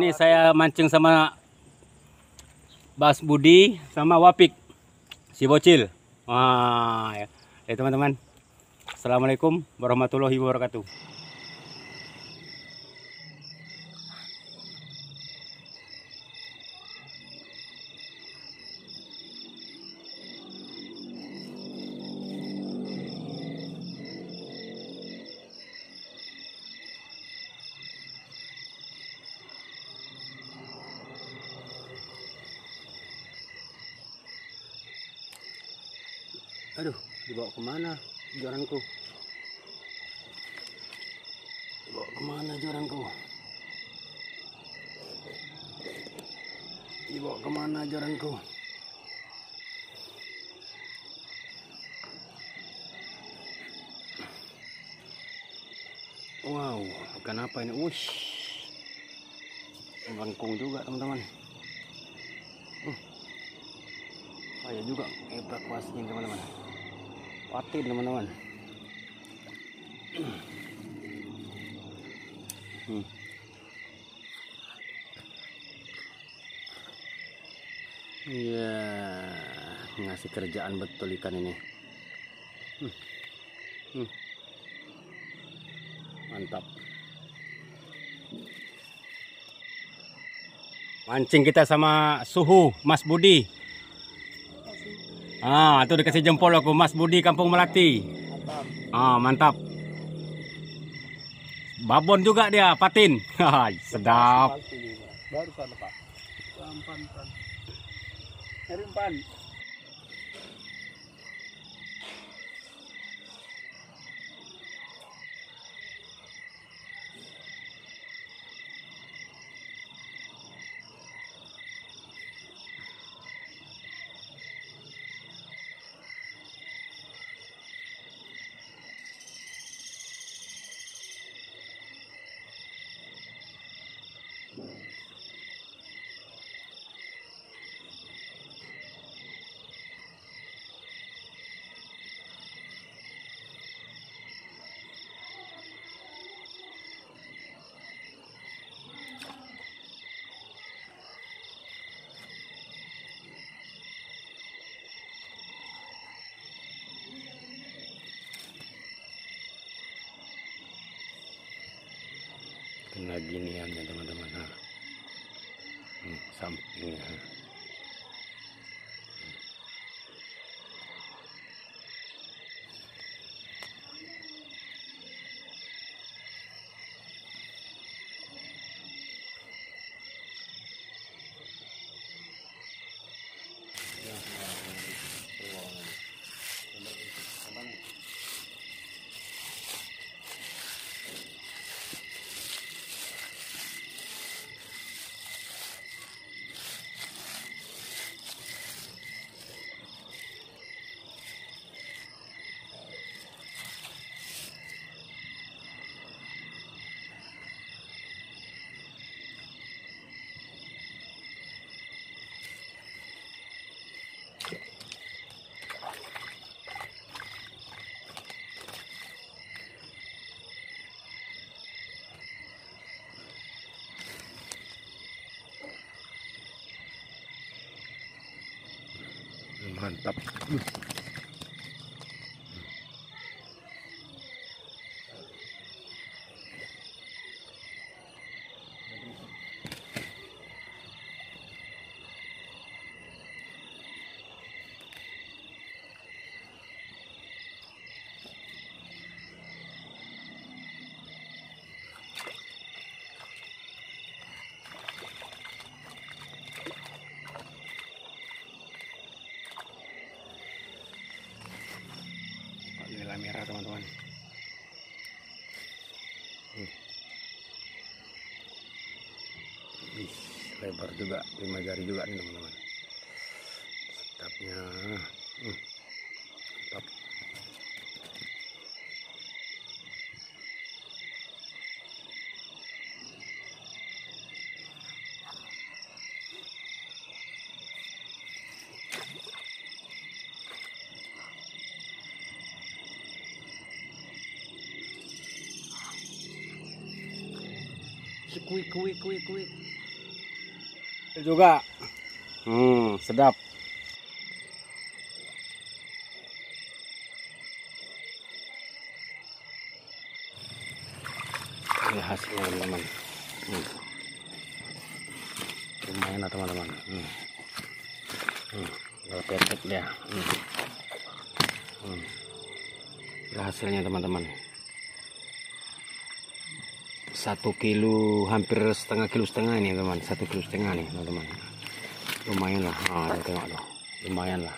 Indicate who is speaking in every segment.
Speaker 1: Ini saya mancing sama Bas Budi sama Wapik si bocil. Wah, ya, ya teman-teman. Assalamualaikum warahmatullahi wabarakatuh. Aduh, dibawa ke mana joranku? Dibawa ke mana joranku? Dibawa ke mana joranku? Wow, ikan apa ini? Wush, bangkung juga teman-teman. Saya juga evakuasinya teman-teman. Patin teman-teman. Hmm. Iya, ngasih kerjaan betul ikan ini. Hmm. Hmm. Mantap. Mancing kita sama suhu Mas Budi. Ah, itu dikasih jempol aku Mas Budi Kampung Melati. Ah, mantap. Babon juga dia, patin. Sedap.
Speaker 2: Baru sana pak. Sampan pan. Hari
Speaker 1: Kena ginian ya teman-teman. Nah. Hmm, sampingnya. Mantap. nilai merah teman-teman Hmm. Ih, lebar juga lima jari juga nih teman-teman setapnya hmm.
Speaker 2: Kuih, kuih, kuih, kuih.
Speaker 1: Juga. Hmm, sedap. Ini hasilnya teman-teman. Hmm. Lumayan lah teman-teman. Hmm. Hmm, udah dia. Hmm. Hmm. Ini hasilnya teman-teman satu kilo hampir setengah kilo setengah ini teman. Satu kilo setengah nih teman-teman. Lumayan lah. Ah, loh lumayan lah.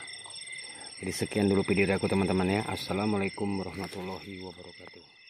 Speaker 1: Jadi sekian dulu video dari aku teman-teman ya. Assalamualaikum warahmatullahi wabarakatuh